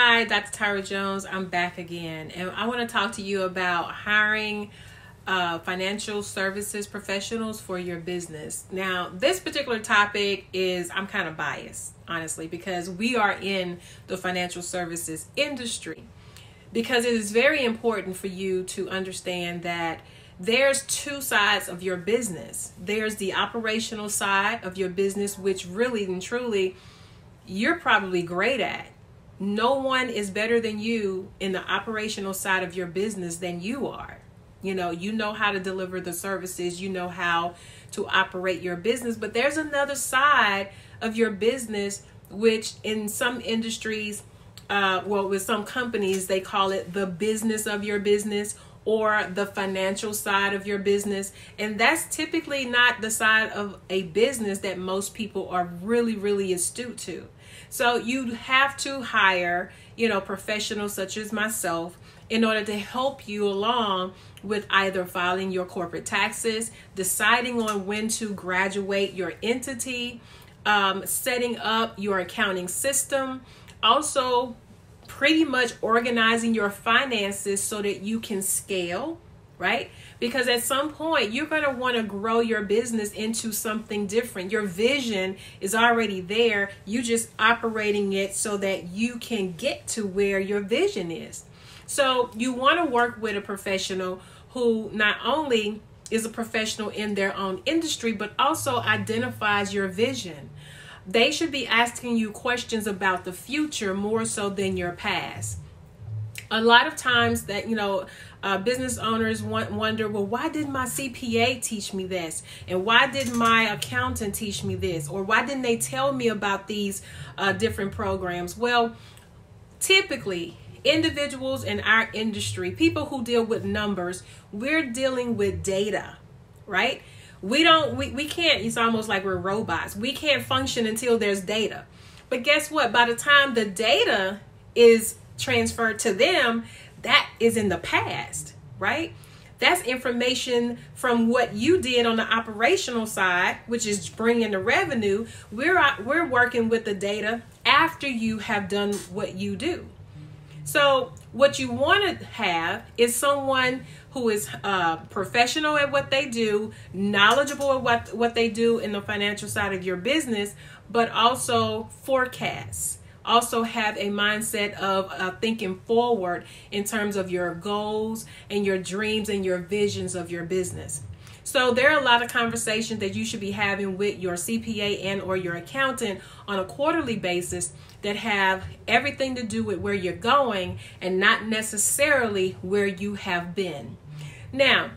Hi, Dr. Tyra Jones. I'm back again, and I want to talk to you about hiring uh, financial services professionals for your business. Now, this particular topic is, I'm kind of biased, honestly, because we are in the financial services industry. Because it is very important for you to understand that there's two sides of your business. There's the operational side of your business, which really and truly you're probably great at. No one is better than you in the operational side of your business than you are. You know, you know how to deliver the services, you know how to operate your business, but there's another side of your business, which in some industries, uh, well, with some companies, they call it the business of your business or the financial side of your business. And that's typically not the side of a business that most people are really, really astute to. So you have to hire, you know, professionals such as myself in order to help you along with either filing your corporate taxes, deciding on when to graduate your entity, um, setting up your accounting system, also pretty much organizing your finances so that you can scale, right? Because at some point, you're going to want to grow your business into something different. Your vision is already there. You just operating it so that you can get to where your vision is. So you want to work with a professional who not only is a professional in their own industry, but also identifies your vision. They should be asking you questions about the future more so than your past. A lot of times that, you know, uh, business owners want, wonder, well, why did my CPA teach me this? And why did my accountant teach me this? Or why didn't they tell me about these uh, different programs? Well, typically, individuals in our industry, people who deal with numbers, we're dealing with data, right? We don't, we, we can't, it's almost like we're robots. We can't function until there's data. But guess what? By the time the data is transferred to them, that is in the past, right? That's information from what you did on the operational side, which is bringing the revenue. We're we're working with the data after you have done what you do. So, what you want to have is someone who is uh, professional at what they do, knowledgeable at what, what they do in the financial side of your business, but also forecasts. Also, have a mindset of uh, thinking forward in terms of your goals and your dreams and your visions of your business. So there are a lot of conversations that you should be having with your CPA and or your accountant on a quarterly basis that have everything to do with where you're going and not necessarily where you have been. Now,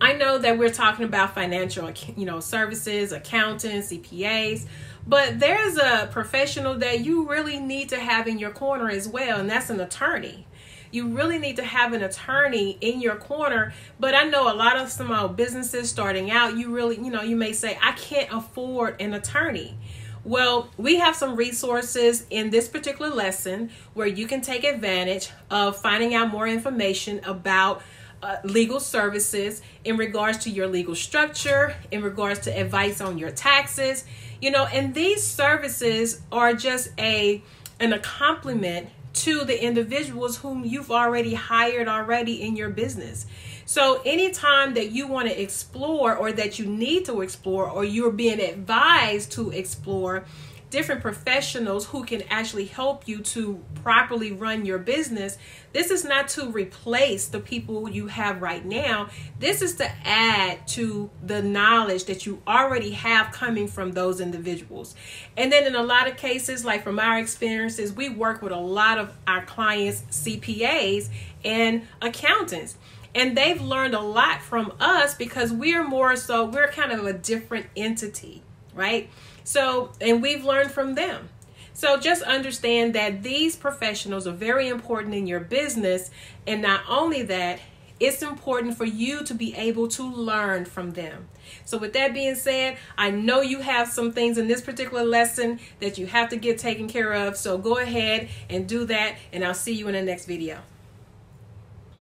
I know that we're talking about financial, you know, services, accountants, CPAs, but there's a professional that you really need to have in your corner as well, and that's an attorney you really need to have an attorney in your corner. But I know a lot of small businesses starting out, you really, you know, you may say, I can't afford an attorney. Well, we have some resources in this particular lesson where you can take advantage of finding out more information about uh, legal services in regards to your legal structure, in regards to advice on your taxes, you know, and these services are just a an accompaniment to the individuals whom you've already hired already in your business. So, anytime that you want to explore or that you need to explore or you're being advised to explore, different professionals who can actually help you to properly run your business. This is not to replace the people you have right now. This is to add to the knowledge that you already have coming from those individuals. And then in a lot of cases, like from our experiences, we work with a lot of our clients, CPAs and accountants and they've learned a lot from us because we're more so we're kind of a different entity right so, and we've learned from them. So just understand that these professionals are very important in your business. And not only that, it's important for you to be able to learn from them. So, with that being said, I know you have some things in this particular lesson that you have to get taken care of. So, go ahead and do that, and I'll see you in the next video.